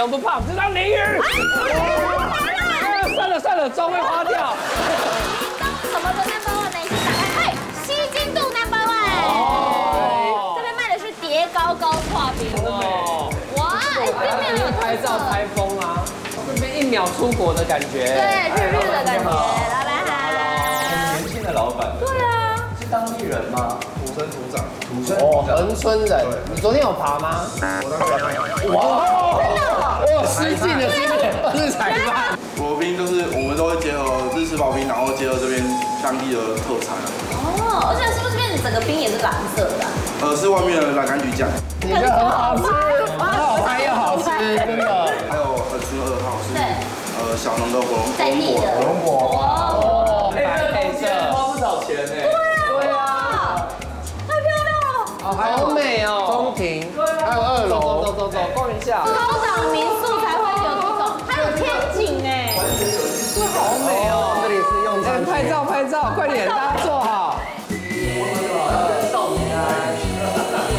我，不怕，我们知道淋雨。啊算了算了，妆会花掉。什么的 number one 呢？先打开，嘿，西京度 number one。哦这边卖的是叠高高画饼哦。哇，哎，这边有拍照拍风啊，这边一秒出国的感觉。对，日日的感觉。老板好。Hello。很年轻的老板，对啊，是当地人吗？土生土长，土生哦，恒春人，你昨天有爬吗？我当然有。哇，哇，失敬了，是不是？是裁判。我冰就是我们都会结合日式刨冰，然后结合这边当地的特产，哦，而且是不是变成整个冰也是蓝色的啊？呃，是外面的蓝柑橘酱，你的很好吃，很好拍又好吃，真的。还有呃纯二号是对，呃小农的火龙在地的。火龙果，哇，哦，哎，白配色，花不少钱呢。好美哦。中庭，还有二楼，走走走走，逛一下。高档民宿才会有这种，还有天井哎。好美哦！这里是用餐，拍照拍照，快点，大家坐好。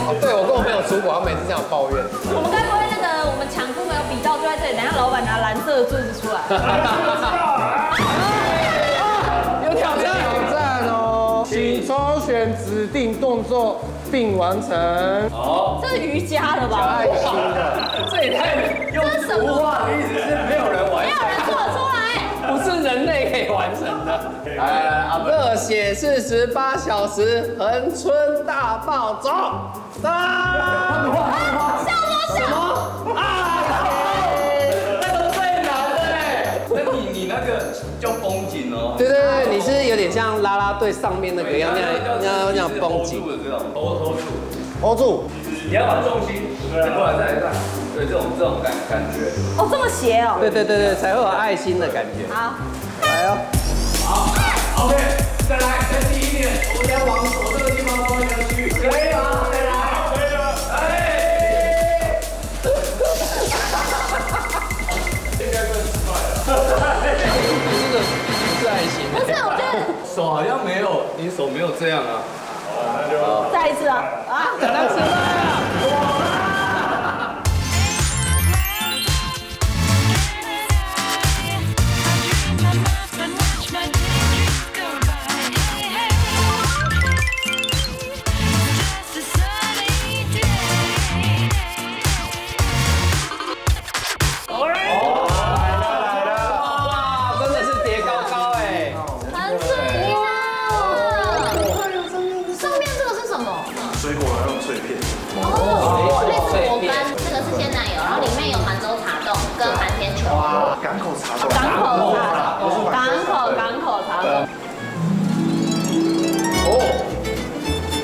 哦，对，我跟我朋友出国，他每次这样抱怨。我们该不会那个我们抢 coup 没有比到就在这里？等一下老板拿蓝色的柱子出来。选指定动作并完成。这是瑜伽的吧？爱心的，这也太用图画的意思是没有人完没有人做得出来。不是人类可以完成的。来来来，啊，热血四十八小时，恒春大暴走，三，笑多哦。对对对，你是有点像啦啦队上面那个样那样要那样绷紧。的这种 hold hold 住，hold 住，你要把重心再过来再来再来，对这种这种感感觉。哦，这么斜哦。对对对对，才会有爱心的感觉。好，来哦，OK，再来，再低一点，我们要往左这个地方方向去，可以吗？手没有这样啊。那就再一次啊啊！赶快吃饭。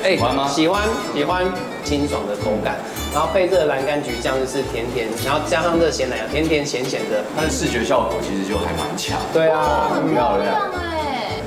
哎喜欢吗喜欢喜欢清爽的口感，然后配这个蓝柑橘酱就是甜甜，然后加上这个鲜奶油，甜甜咸咸的。它的视觉效果其实就还蛮强。对啊，很漂亮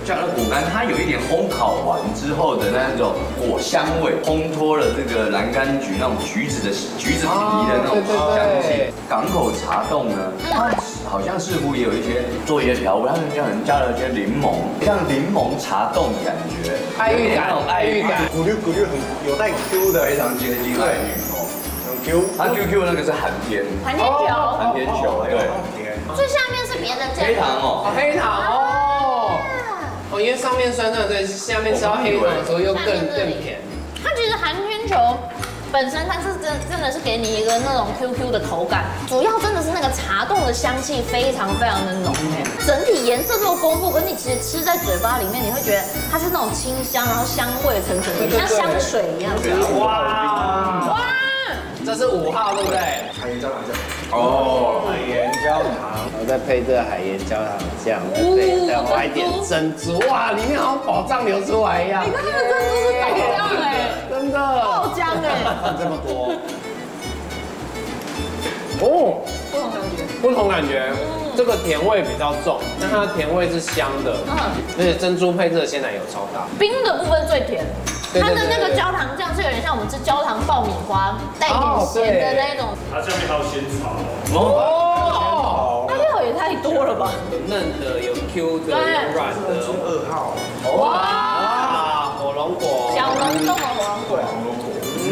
哎。像那果干，它有一点烘烤完之后的那种果香味，烘托了这个蓝柑橘那种橘子的橘子皮的那种香气。港口茶冻呢，它好像似乎也有一些做一些调味，他们可能加了一些柠檬，像柠檬茶冻的感觉，爱玉感有那种爱玉感，咕溜咕溜很有带 Q 的，非常接近爱玉哦。很 Q，它 QQ 那个是寒天，寒天球，寒天球，对，最下面是别的酱。黑糖哦，黑糖哦，哦，因为上面酸酸的，所以下面吃到黑糖的时候又更更甜。它其实寒天球本身它是真真的是给你一个那种 QQ 的口感，主要真的是那个茶冻的香气非常非常的浓哎，整体颜色这么丰富，可是你其实吃在嘴巴里面，你会觉得它是那种清香，然后香味层层的，像香水一样。哇，哇，这是五号对不对？海盐胶糖酱，哦，海盐焦糖，然后再配这个海盐焦糖酱，对，再挖一点珍珠，哇，里面好像宝藏流出来一样。你看那个珍珠是长这样哎，真的。爆浆哎，这么多。哦，不同感觉。不同感觉，这个甜味比较重，但它的甜味是香的，嗯，而且珍珠配这个鲜奶油超大。冰的部分最甜，它的那个焦糖酱是有点像我们吃焦糖爆米花，带一点咸的那一种。它下面还有仙草，哦，它料也太多了吧？有嫩的，有 Q 的，有软的。二号，哇，火龙果。小笼冻的火龙果，火，龙果，嗯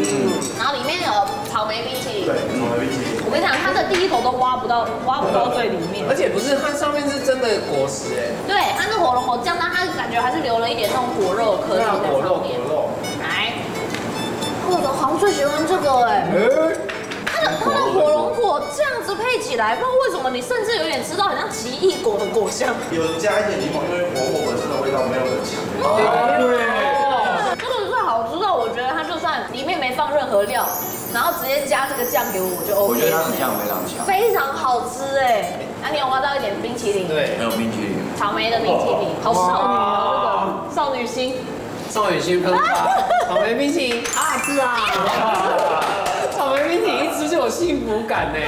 然后里面有草莓冰淇淋。对，草莓冰淇淋。我跟你讲，它的第一口都挖不到，挖不到最里面。而且不是，它上面是真的果实哎。对，它是火龙果酱，但它感觉还是留了一点那种果肉的颗粒在果肉上面。我的好像最喜欢这个哎。它的它的火龙果这样子配起来，不知道为什么你甚至有点吃到很像奇异果的果香。有加一点柠檬，因为火火本身的味道没有很强。对这个最好吃到，我觉得它就算里面没放任何料，然后直接加这个酱给我，我就 OK。我觉得它的酱非常强，非常好吃哎。那你有挖到一点冰淇淋？对还，有冰淇淋。草莓的冰淇淋，好少女哦，这种少女心。少女心喷发，草莓冰淇淋好好吃啊！草莓冰淇淋一吃就有幸福感呢。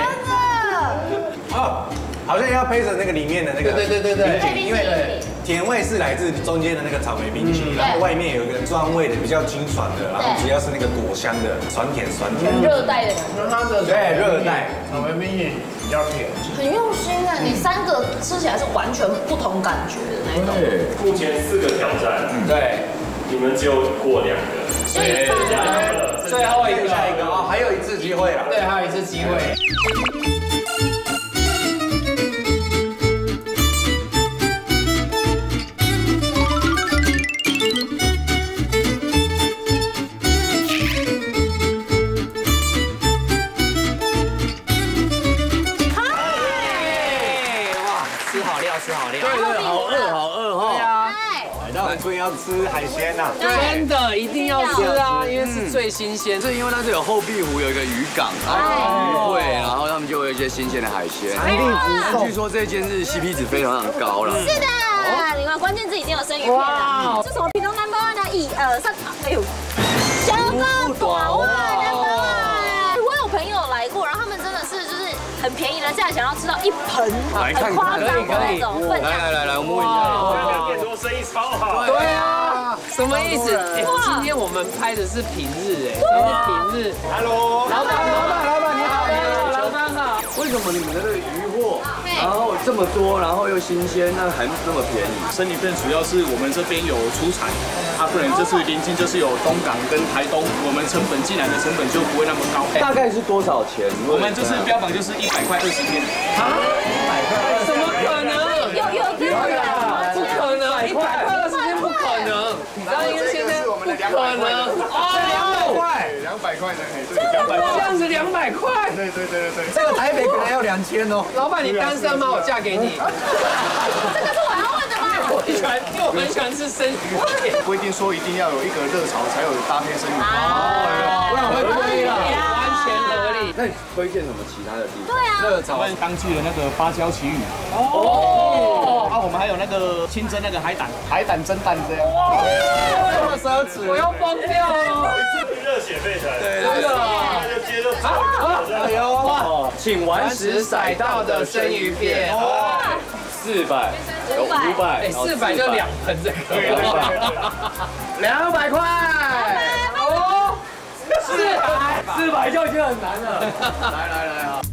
哦，好像要配着那个里面的那个对对对对对因为甜味是来自中间的那个草莓冰淇淋，嗯然后外面有一个专味的比较清爽的，然后主要是那个果香的酸甜酸甜。热带的感觉，那它的对，热带。草莓冰淇淋比较甜。很用心啊，你三个吃起来是完全不同感觉的那种。对，目前四个挑战，对，你们只有过两个？最后一个，下一个哦，还有一次机会了。对，还有一次机会。吃啊，因为是最新鲜。是因为那是有后壁湖有一个渔港，然后渔会，然后他们就会有一些新鲜的海鲜。产地直送。据说这间是 CP 值非常高了。是的，另外关键字已经有生鱼片了。这什么品种 number one 呢？一二三，哎呦，小个短袜 number one。我有朋友来过，然后他们真的是就是很便宜的价钱，然后吃到一盆来看看很夸张的那种分量。来来来来，我们问一下。两点多生意超好。什么意思？哎今天我们拍的是平日，哎，是平日。Hello，老板，老板，老板，你好，你好老板好。为什么你们的这个鱼货，然后这么多，然后又新鲜，那还那么便宜？生鱼片主要是我们这边有出产，啊，不然就是临近就是有东港跟台东，我们成本进来的成本就不会那么高。大概是多少钱？我们就是标榜就是一百块二十天，怎么可能？有有这样的吗？不可能，一百块的时间不可能。你知道，因为现可能。哦，块，两百块呢，对，两百这样子两百块。对对对对对。这个台北可能要两千哦。老板，你单身吗？我嫁给你。这个是我要问的吗？我很喜欢，因为我很喜欢吃生鱼片。不一定说一定要有一个热潮才有搭配生鱼片。不然会亏了，那你推荐什么其他的地方？对啊，热我们当季的那个芭蕉旗鱼，哦，啊，我们还有那个清蒸那个海胆，海胆蒸蛋这样。哇。这么奢侈。我要疯掉了。热血沸腾，对。真的。啊就接着哎呦，请顽石赛道的生鱼片，四百，有五500百，哎，四百就两盆这个，两百块。哦，四百，四百就已经很难的。来来来啊！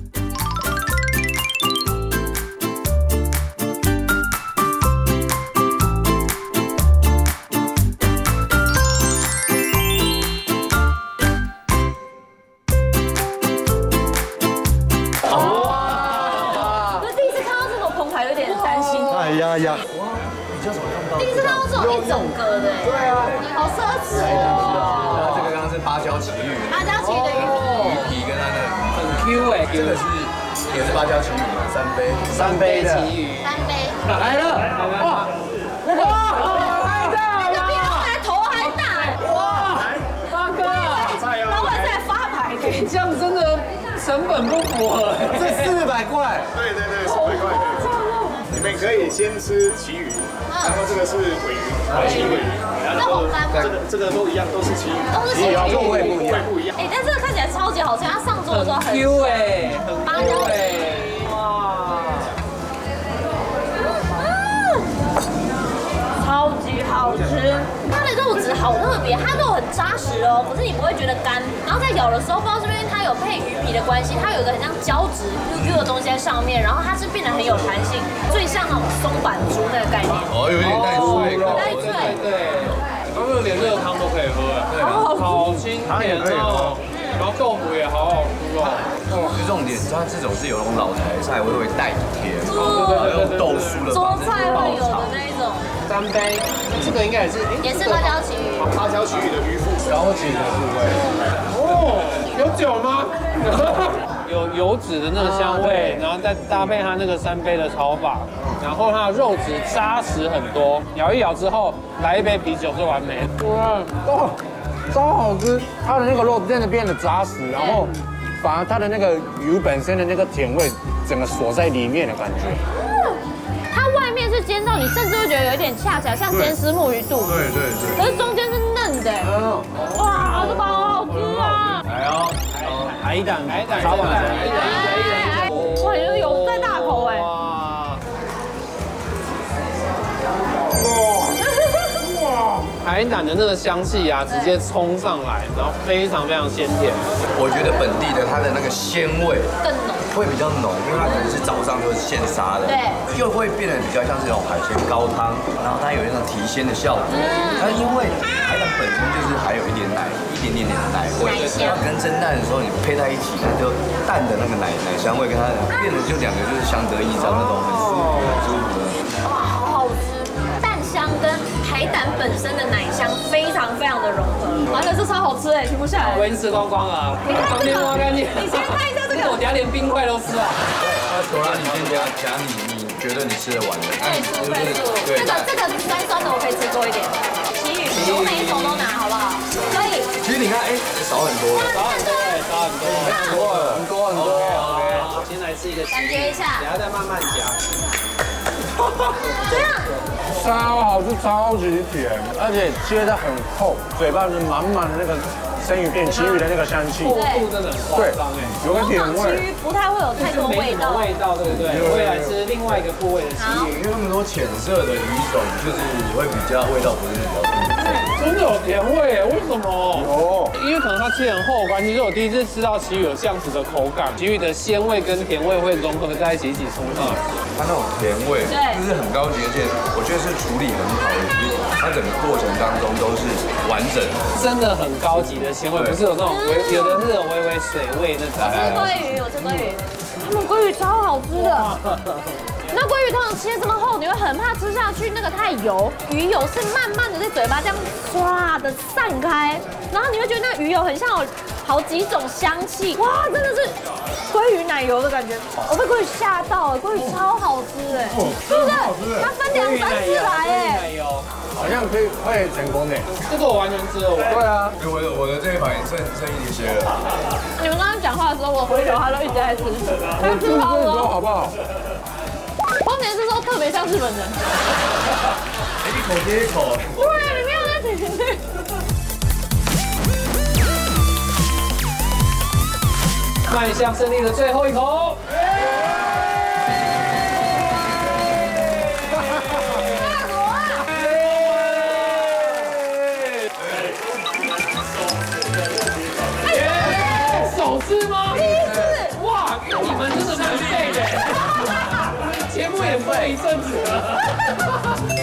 我第一次看到这种澎湃，有点担心。哎呀呀，第一次看到这种一整个的，对啊，好奢侈哦。这个刚刚是芭蕉奇遇，芭蕉奇的鱼鱼皮跟它的，很 Q 哎，这个是也是芭蕉旗鱼嘛，三杯。三杯。旗鱼三杯，来了，哇，哇，太大这比了，老板头还大。哇，八哥，老板在发牌。这样真的成本不符合。这四百块，对对对，四百块。你们可以先吃旗鱼，然后这个是尾鱼，旗尾鱼，然后那红干吗这个这个都一样，都是旗鱼，都是旗鱼就会不一样，不一样。哎，但这个看起来超级好吃，它上桌的时候很 Q 哎，很芭 Q 蕉哎，旗哇，超级好吃。它的肉质好特别，它肉很扎实哦，可是你不会觉得干。然后在咬的时候，不知道是不是因为它有配鱼皮的关系，它有一个很像胶质 Q Q 的东西在上面，然后它是变得很有弹性，最像那种松板猪那个概念。哦，有点带水。带脆，对，刚刚连热汤都可以喝，对，好清它也可以喝，然后豆腐也好好吃哦。就重点，它这种是有那种老台菜，会会带甜，对对对对对豆酥的桌方式菜会有的爆炒。那一种，三杯，这个应该也是，也是芭蕉旗鱼。芭蕉旗鱼的鱼腹。高级的部位。哦，有酒吗？有油脂的那个香味，然后再搭配它那个三杯的炒法，然后它的肉质扎实很多，咬一咬之后来一杯啤酒就完美。哇，哦，超好吃！它的那个肉真的变得扎实，然后反而它的那个鱼本身的那个甜味，整个锁在里面的感觉。它外面是煎到你甚至会觉得有一点恰巧，像煎丝木鱼肚，对对对。可是中间是嫩的。哇，这个好好吃啊！来哦，海胆，海胆，哎哎海胆的那个香气啊，直接冲上来，然后非常非常鲜甜。我觉得本地的它的那个鲜味更浓。会比较浓，因为它可能是早上就是现杀的，对，就会变得比较像这种海鲜高汤，然后它有那种提鲜的效果。但是因为海胆本身就是还有一点奶，一点点点的奶味，跟蒸蛋的时候你配在一起，它就蛋的那个奶奶香味跟它变得就两个就是相得益彰那种很舒服、很舒服的。本身的奶香非常非常的融合，完了这超好吃哎，停不下来。我已经吃光光了，你看旁这净。你先看一下这个我等下连冰块都吃了。那朵拉，你先夹夹你你觉得你吃得完的，配速配速，对这个这个酸酸的我可以吃多一点。奇宇，我每一种都拿好不好？可以。其实你看，哎，少很多了。少很多哎，少很多，很多很多很多。好，先来吃一个，感觉一下等下再慢慢夹。这样。超好吃，超级甜，而且切的很厚，嘴巴是满满的那个生鱼片、旗鱼的那个香气。厚度真的很夸张哎，有个甜通常味。奇鱼不太会有太多味道。味道对不对？我会来吃另外一个部位的旗鱼。因为那么多浅色的鱼种，就是会比较味道不是比较重。真的有甜味耶？为什么？有，因为可能它切很厚的关系，是我第一次吃到旗鱼有这样子的口感，旗鱼的鲜味跟甜味会融合在一起，一起冲上来。它那种甜味，对就是很高级，而且我觉得是处理很好的鱼，它整个过程当中都是完整的。真的很高级的鲜味，不是有那种微，有的是有微微水味那种。我吃鲑鱼，我吃鲑鱼，他们鲑鱼超好吃的。那鲑鱼通常切这么厚，你会很怕吃下去那个太油，鱼油是慢慢的在嘴巴这样唰的散开，然后你会觉得那鱼油很像有好几种香气，哇，真的是鲑鱼奶油的感觉。我被鲑鱼吓到了，鲑鱼超好吃哎，是不是？它分两三次来哎，奶油，好像可以会成功的。这个我完全吃了。对啊，我的我的这一盘剩剩一些了。你们刚刚讲话的时候，我回头他都一直在吃，他吃超这说多。好不好？光年是说特别像日本人，一口接一口。对，你没有在体内。迈向胜利的最后一口。首次吗？第一次。哇，你们真的蛮废的。节目也播了一阵子了。